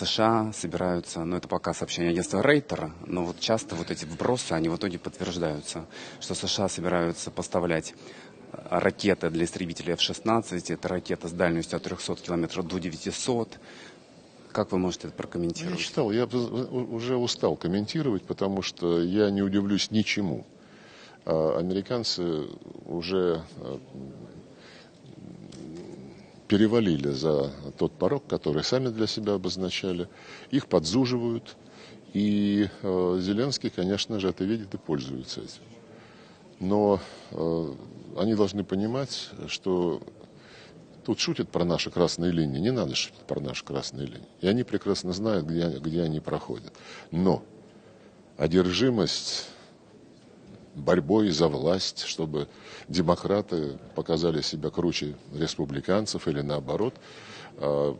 США собираются, ну это пока сообщение агентства Рейтера, но вот часто вот эти вбросы, они в итоге подтверждаются, что США собираются поставлять ракеты для истребителей F-16, это ракета с дальностью от 300 километров до 900. Как вы можете это прокомментировать? Я читал, я уже устал комментировать, потому что я не удивлюсь ничему. А американцы уже а, перевалили за тот порог, который сами для себя обозначали. Их подзуживают. И э, Зеленский, конечно же, это видит и пользуется этим. Но э, они должны понимать, что тут шутят про наши красные линии. Не надо шутить про наши красные линии. И они прекрасно знают, где, где они проходят. Но одержимость борьбой за власть, чтобы демократы показали себя круче республиканцев или наоборот. А,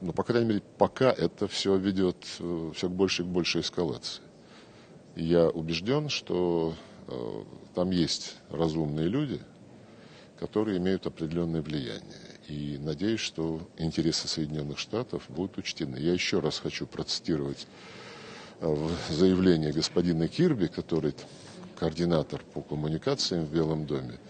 ну, по крайней мере, пока это все ведет э, все к большей и большей эскалации. Я убежден, что э, там есть разумные люди, которые имеют определенное влияние. И надеюсь, что интересы Соединенных Штатов будут учтены. Я еще раз хочу процитировать э, заявление господина Кирби, который координатор по коммуникациям в Белом доме,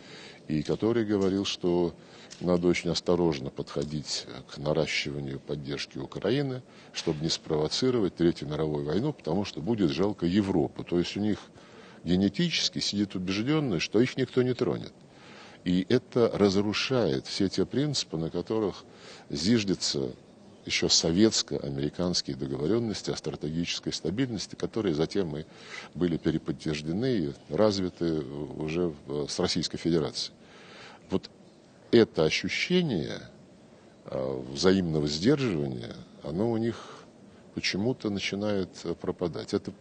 и который говорил, что надо очень осторожно подходить к наращиванию поддержки Украины, чтобы не спровоцировать Третью мировую войну, потому что будет жалко Европу. То есть у них генетически сидит убежденность, что их никто не тронет. И это разрушает все те принципы, на которых зиждется еще советско-американские договоренности о стратегической стабильности, которые затем и были переподтверждены и развиты уже с Российской Федерацией. Вот это ощущение а, взаимного сдерживания, оно у них почему-то начинает пропадать. Это,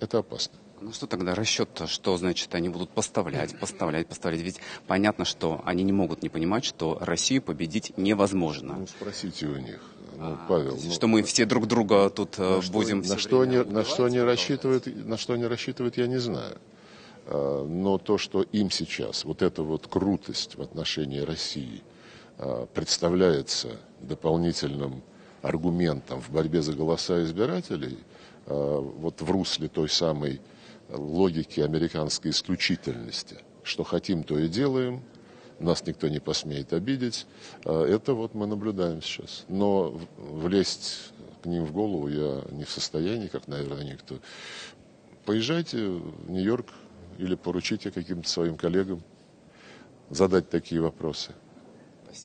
это опасно. Ну что тогда расчет-то, что значит они будут поставлять, поставлять, поставлять? Ведь понятно, что они не могут не понимать, что Россию победить невозможно. Ну спросите у них. Ну, Павел, ну, что мы все друг друга тут э, на будем. Что, на что они, на что они рассчитывают, на что они рассчитывают, я не знаю. А, но то, что им сейчас вот эта вот крутость в отношении России а, представляется дополнительным аргументом в борьбе за голоса избирателей, а, вот в русле той самой логики американской исключительности, что хотим, то и делаем, нас никто не посмеет обидеть. А, это вот мы наблюдаем сейчас. Но влезть к ним в голову я не в состоянии, как, наверное, никто. Поезжайте в Нью-Йорк или поручите каким-то своим коллегам задать такие вопросы.